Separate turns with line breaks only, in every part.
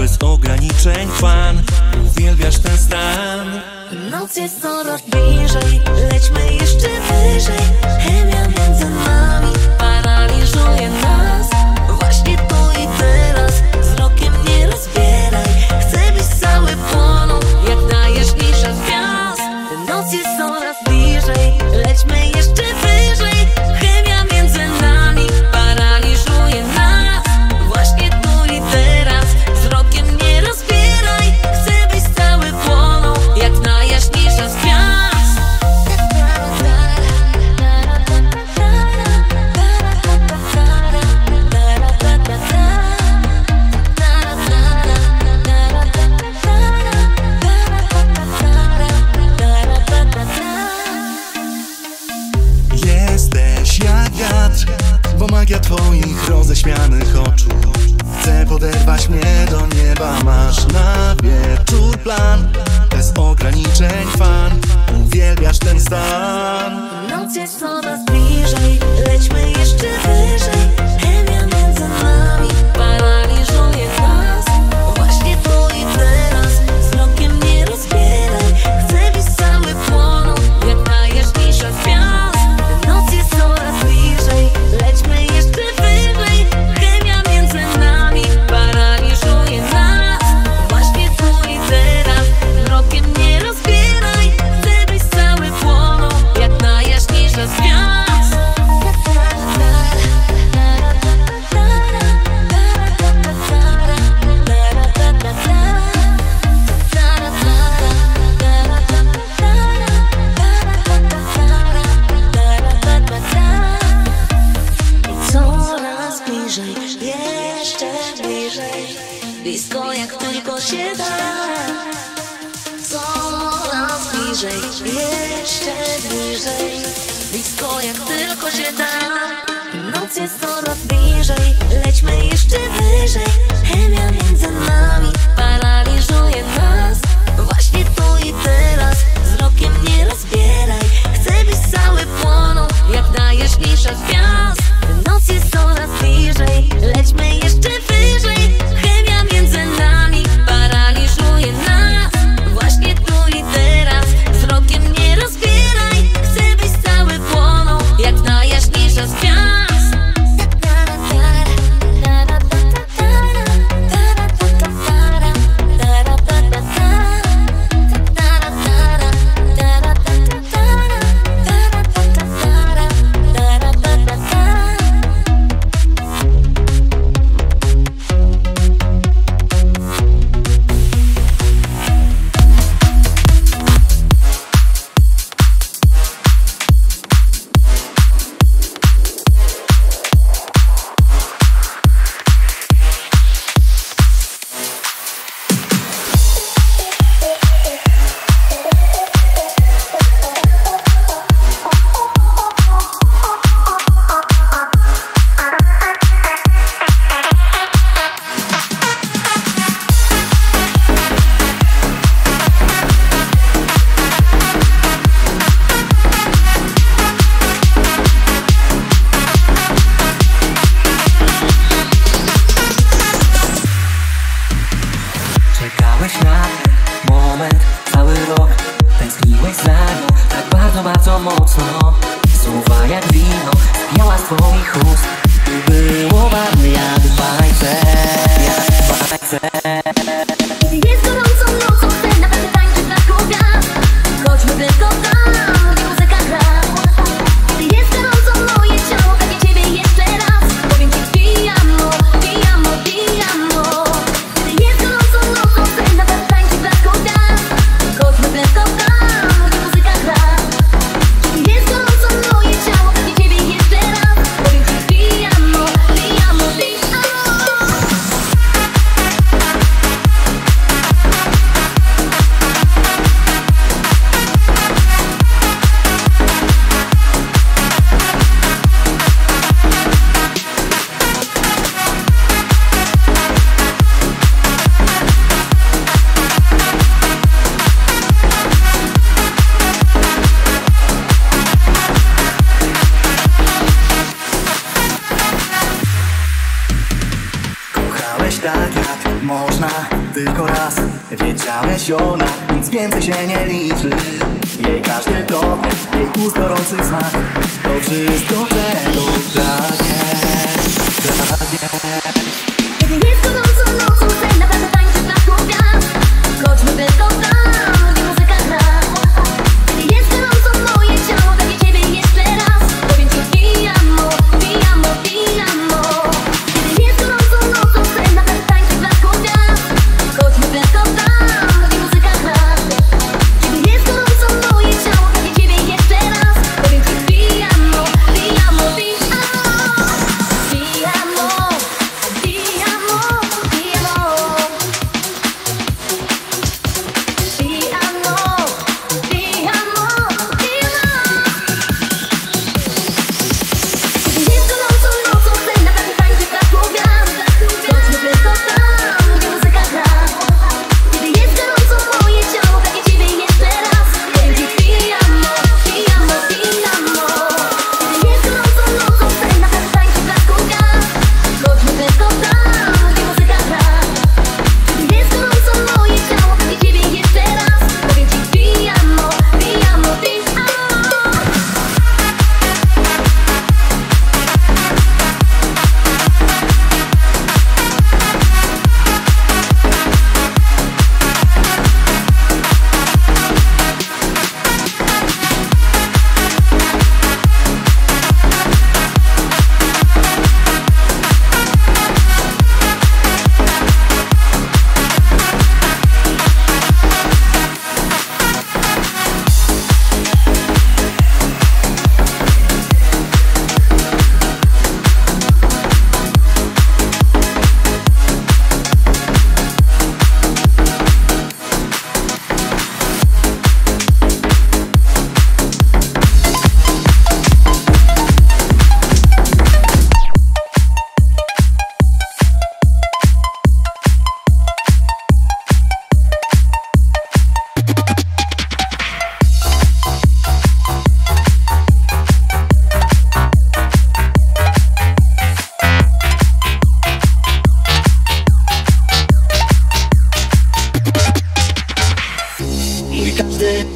bez ograniczeń fan. Uwielbiasz ten stan.
Noc jest coraz bliżej, lećmy jeszcze wyżej. Chemia między nami paraliżuje nas. co bliżej. Lećmy jeszcze wyżej.
wokół gorących znak To wszystko, czego pragniesz, pragniesz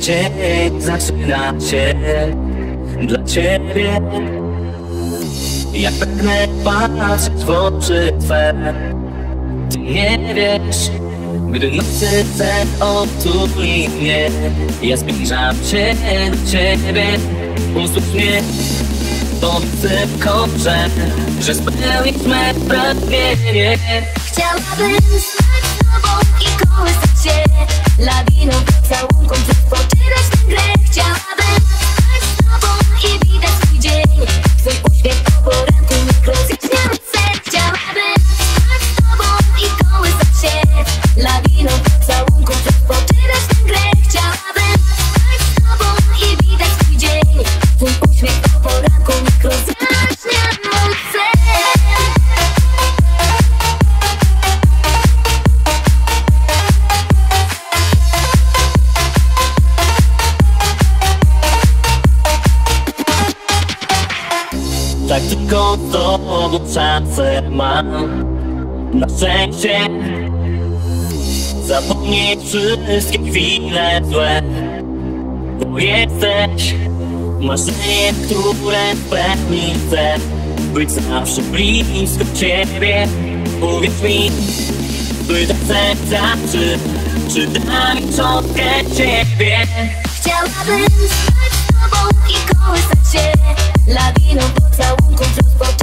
dzień zaczyna się dla ciebie. Jak pragnę patrzeć w oczy twe Ty nie wiesz Gdy nocy sen otuli mnie. Ja zbliżam się do ciebie Usłysz mnie Powiedz tylko, że, że spełnić me pragnienie.
Chciałabym Chciałabym stać z tobą i widać swój dzień. Twój uśmiech po poranku
co szansę mam Na szczęście. Zapomnij wszystkie chwile złe Bo jesteś Marzenie, które spełni chcę Być zawsze blisko ciebie. Powiedz mi Pyta serca, czy Czy da mi cząstkę ciebie.
Chciałabym un ego, esa chile, la vino, un conflicto.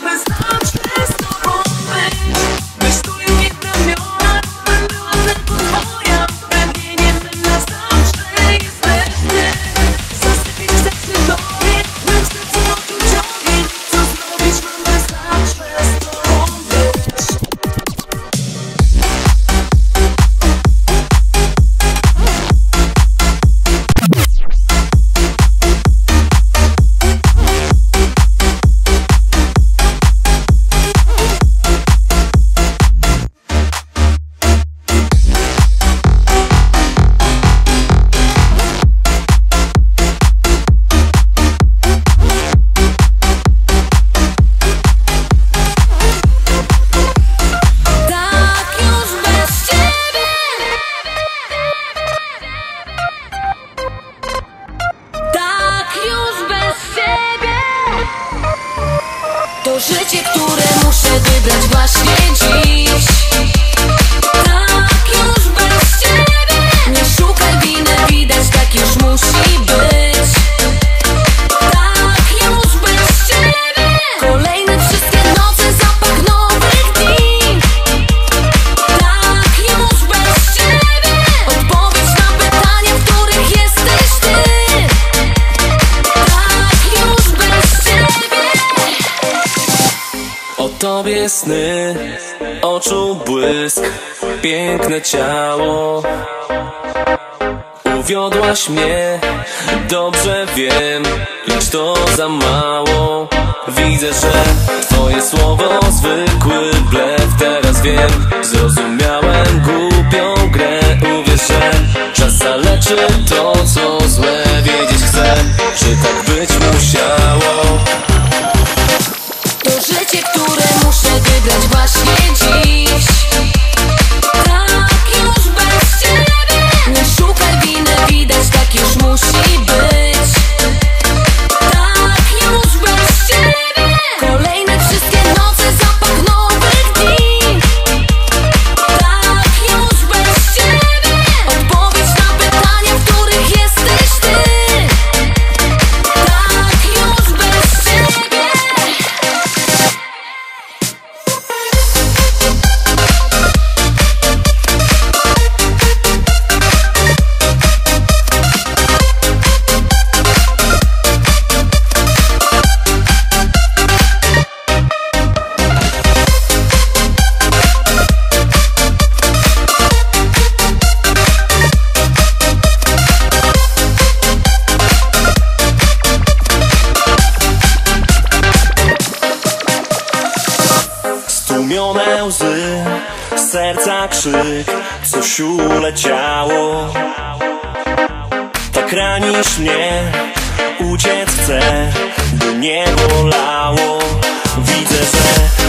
Cause I'm Sny, oczu błysk, piękne ciało. Uwiodłaś mnie, dobrze wiem, lecz to za mało. Widzę, że twoje słowo zwykły blef Teraz wiem, zrozumiałem głupią grę Uwierz, że czas zaleczy to, co złe wiedzieć chcę. Czy tak
krzyk, coś uleciało. Tak ranisz mnie, uciec chcę, by nie bolało. Widzę, że